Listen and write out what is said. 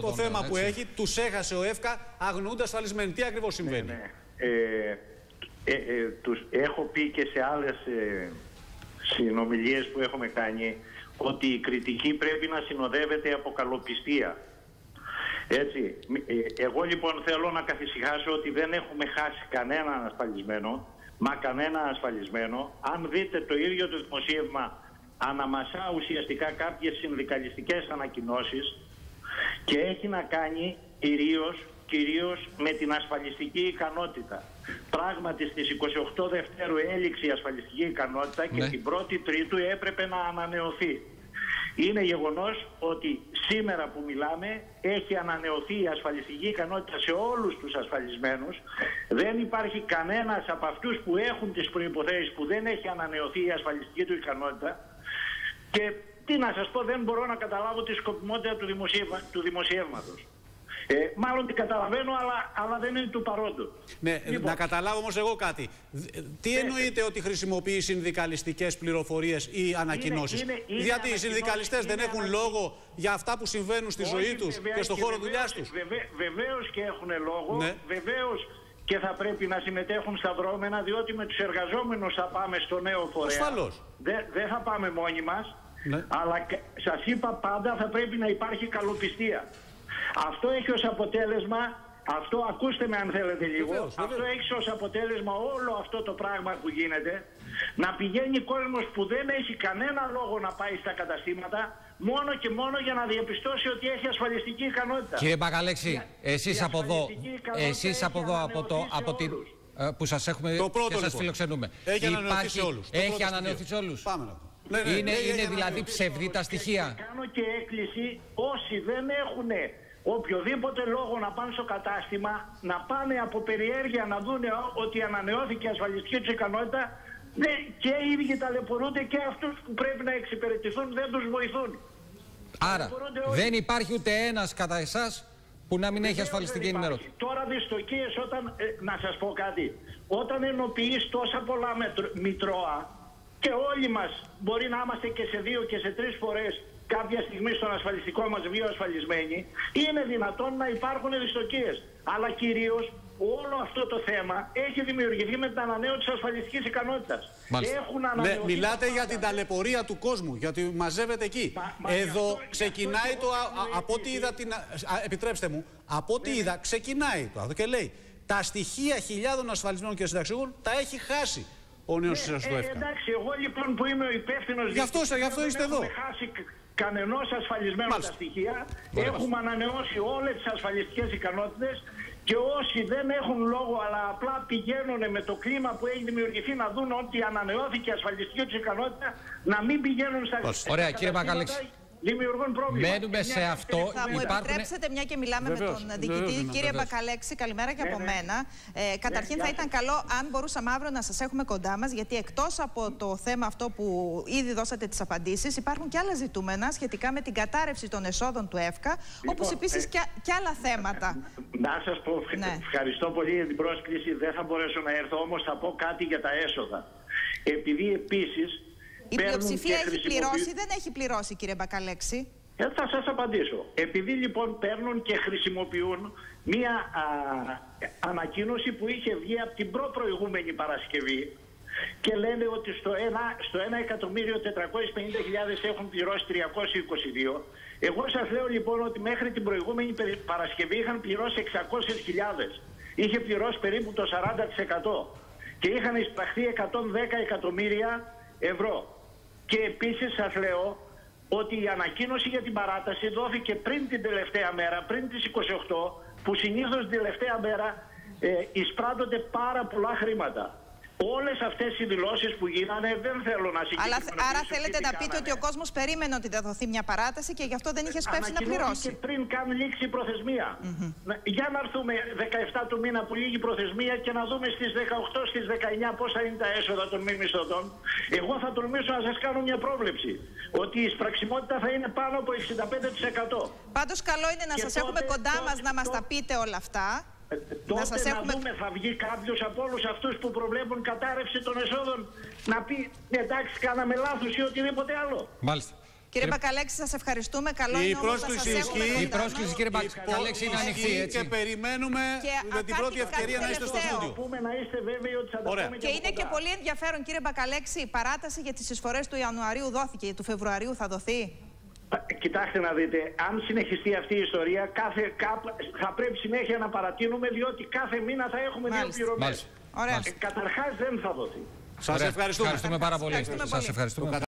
το θέμα που έχει, τους έχασε ο ΕΦΚΑ αγνοούνται ασφαλισμένοι. Τι ακριβώς συμβαίνει; Ναι, ναι. Ε, ε, ε, τους έχω πει και σε άλλες ε, συνομιλίες που έχουμε κάνει ότι η κριτική πρέπει να συνοδεύεται από καλοπιστία. Έτσι. Ε, εγώ λοιπόν θέλω να καθησυχάσω ότι δεν έχουμε χάσει κανέναν ασφαλισμένο, μα κανένα ασφαλισμένο. Αν δείτε το ίδιο το δημοσίευμα αναμασά ουσιαστικά κάποιες συνδικαλιστικές ανακοινώσεις και έχει να κάνει κυρίως, κυρίως με την ασφαλιστική ικανότητα. Πράγματι στις 28 Δευτέρου έληξε η ασφαλιστική ικανότητα και Ναι. την 1η Τρίτου έπρεπε να ανανεωθεί. Είναι γεγονός ότι σήμερα που μιλάμε έχει ανανεωθεί η ασφαλιστική ικανότητα σε όλους τους ασφαλισμένους. Δεν υπάρχει κανένας από αυτούς που έχουν τις προϋποθέσεις που δεν έχει ανανεωθεί η ασφαλιστική του ικανότητα. Και τι να σας πω, δεν μπορώ να καταλάβω τη σκοπιμότητα του, δημοσίευμα, του δημοσιεύματος. Ε, μάλλον την καταλαβαίνω, αλλά, αλλά δεν είναι του παρόντος. Ναι, Λοιπόν, να καταλάβω όμως εγώ κάτι. Δ- Τι εννοείται ότι χρησιμοποιεί συνδικαλιστικές πληροφορίες ή ανακοινώσεις; είναι- είναι Γιατί οι ανακοινώσεις, συνδικαλιστές δεν είναι έχουν ανακοι- λόγο για αυτά που συμβαίνουν στη ζωή Όχι, τους βέβαια, και στον χώρο βεβαίως- δουλειάς τους; Βεβαίως βεβαίως και έχουν λόγο, Ναι. βεβαίως και θα πρέπει να συμμετέχουν στα δρόμενα, διότι με τους εργαζόμενους θα πάμε στο νέο φορέα. Ασφαλώς. Δεν δεν θα πάμε μόνοι μας, Ναι. αλλά κα- σας είπα πάντα θα πρέπει να υπάρχει καλοπιστία. Αυτό έχει ως αποτέλεσμα, αυτό ακούστε με αν θέλετε λίγο, Βεβαίως, αυτό βεβαίως. έχει ως αποτέλεσμα όλο αυτό το πράγμα που γίνεται να πηγαίνει κόσμος που δεν έχει κανένα λόγο να πάει στα καταστήματα μόνο και μόνο για να διαπιστώσει ότι έχει ασφαλιστική ικανότητα. Κύριε Μπακαλέξη, εσείς η από εδώ, ασφαλιστική ικανότητα εσείς έχει από εδώ, από, το, ανανεωθεί σε από την, όλους. ε, που σας έχουμε Το πρώτο και σας λοιπόν. φιλοξενούμε. Έχει ανανεωθεί Υπάρχει- σε όλους. Έχει ανανεωθεί σε όλους. Πάμε να δούμε. Ναι, ναι, Είναι, ναι, είναι έχει δηλαδή ανανεωθεί. ψευδή τα στοιχεία. Κάνω και έκκληση όσοι δεν έχουν οποιοδήποτε λόγο να πάνε στο κατάστημα να πάνε από περιέργεια να δουν ότι ανανεώθηκε η ασφαλιστική τους ικανότητα ναι, και οι ίδιοι ταλαιπωρούνται και αυτούς που πρέπει να εξυπηρετηθούν δεν τους βοηθούν. Άρα μπορούνται όλοι. δεν υπάρχει ούτε ένας κατά εσάς που να μην έχει Βεβαίως ασφαλιστική δεν υπάρχει. ενημέρωση. Τώρα δυστοκίες όταν, ε, να σας πω κάτι, όταν ενοποιείς τόσα πολλά μετρ- μητρώα και όλοι μας μπορεί να είμαστε και σε δύο και σε τρεις φορές κάποια στιγμή στον ασφαλιστικό μας βίο ασφαλισμένοι, είναι δυνατόν να υπάρχουν δυστοκίες. Αλλά κυρίως όλο αυτό το θέμα έχει δημιουργηθεί με την ανανέωση της ασφαλιστικής ικανότητας. Μάλιστα. Έχουν Ναι, ανανεωθεί μιλάτε τα για πάντα. την ταλαιπωρία του κόσμου, γιατί μαζεύεται εκεί. Μα- μα γι' Εδώ αυτό- γι' ξεκινάει αυτό το. και α- εγώ α- κάνω από ό,τι έκκληση. είδα την. α, επιτρέψτε μου, από ό,τι είδα ξεκινάει το αυτό και λέει τα στοιχεία χιλιάδων ασφαλισμένων και συνταξιούχων τα έχει χάσει ο νέος Ε, σύστημα του ε, ΕΦΚΑ. εντάξει, εγώ λοιπόν που είμαι ο υπεύθυνος. Γι' αυτό είστε- γι' αυτό είστε εδώ. Δεν έχουμε χάσει κανενός ασφαλισμένο Μάλιστα. τα στοιχεία. Έχουμε ανανεώσει όλες τις ασφαλιστικές ικανότητες και όσοι δεν έχουν λόγο αλλά απλά πηγαίνουν με το κλίμα που έχει δημιουργηθεί να δουν ότι ανανεώθηκε η ασφαλιστική τους ικανότητα να μην πηγαίνουν στα Μάλιστα. Ωραία, στα κύριε καταστήματα, Μακαλέξη. Δημιουργούν πρόβλημα. Μένουμε Και σε μια αυτό. δεύτερη Θα μου κουβέντα. Υπάρχουν- επιτρέψετε, μια και μιλάμε Βεβαίως, με τον βεβαίως, διοικητή, ναι, κύριε βεβαίως. Μπακαλέξη, καλημέρα και Ναι, από ναι. μένα. Ε, καταρχήν γεια θα σας. ήταν καλό αν μπορούσαμε αύριο να σας έχουμε κοντά μας, γιατί εκτός από το θέμα αυτό που ήδη δώσατε τις απαντήσεις, υπάρχουν και άλλα ζητούμενα σχετικά με την κατάρρευση των εσόδων του ΕΦΚΑ, όπως επίσης ε, και, και άλλα θέματα. Να σας πω, Ναι. ευχαριστώ πολύ για την πρόσκληση. Δεν θα μπορέσω να έρθω, όμως θα πω κάτι για τα έσοδα. Επειδή επίσης. Η πλειοψηφία έχει πληρώσει, δεν έχει πληρώσει κύριε Μπακαλέξη. Ε, θα σας απαντήσω. Επειδή λοιπόν παίρνουν και χρησιμοποιούν μία α, ανακοίνωση που είχε βγει από την προ-προηγούμενη Παρασκευή και λένε ότι στο 1, στο 1.450.000 έχουν πληρώσει 322. Εγώ σας λέω λοιπόν ότι μέχρι την προηγούμενη περι- Παρασκευή είχαν πληρώσει 600.000. Είχε πληρώσει περίπου το 40% και είχαν εισπραχθεί 110 εκατομμύρια ευρώ. Και επίσης σας λέω ότι η ανακοίνωση για την παράταση δόθηκε πριν την τελευταία μέρα, πριν τις 28, που συνήθως την τελευταία μέρα ε, εισπράττονται πάρα πολλά χρήματα. Όλες αυτές οι δηλώσεις που γίνανε δεν θέλω να Αλλά, συγκεκριμενοποιήσω άρα τι θέλετε τι να πείτε κάνανε. ότι ο κόσμος περίμενε ότι θα δοθεί μια παράταση και γι' αυτό δεν είχε σπεύσει να Ανακοινώθηκε πληρώσει. πριν καν λήξει η προθεσμία. Να- Για να έρθουμε 17 του μήνα που λύγει η προθεσμία και να δούμε στις 18, στις 19 πόσα είναι τα έσοδα των μη μισθωτών. Εγώ θα τολμήσω να σας κάνω μια πρόβλεψη. Ότι η σπραξιμότητα θα είναι πάνω από 65%. Πάντως καλό είναι να Και σας τότε- έχουμε κοντά τότε- μας να μας τα τότε- πείτε όλα αυτά. Ε, Τότε σας να, έχουμε- δούμε θα βγει κάποιος από όλους αυτούς που προβλέπουν κατάρρευση των εσόδων να πει εντάξει κάναμε λάθος ή οτιδήποτε άλλο. Μάλιστα. Κύριε Μπακαλέξη, σας ευχαριστούμε. Καλό Η είναι όμως να πρόσκληση σας έχουμε ισχύει. κοντά Η πρόσκληση, μας. κύριε Μπακαλέξη, είναι Ισχύει ανοιχτή, έτσι. Και περιμένουμε Και με την κάτι- πρώτη κάτι ευκαιρία να είστε στο τελευταίο. στούντιο. Πούμε να είστε βέβαιοι ότι θα τα Ωραία. πούμε Και από είναι και κοντά. πολύ ενδιαφέρον, κύριε Μπακαλέξη, η παράταση για τις εισφορές του Ιανουαρίου δόθηκε, του Φεβρουαρίου θα δοθεί; Ε, Κοιτάξτε να δείτε, αν συνεχιστεί αυτή η ιστορία, κάθε, κάπ- θα πρέπει συνέχεια να παρατείνουμε, διότι κάθε μήνα θα έχουμε δύο Μάλιστα. πληρωμές. Μάλιστα. Ωραία. Ε, καταρχάς δεν θα δοθεί. Σας Ωραία. ευχαριστούμε. Ευχαριστούμε πάρα πολύ. Ευχαριστούμε Σας πολύ. ευχαριστούμε.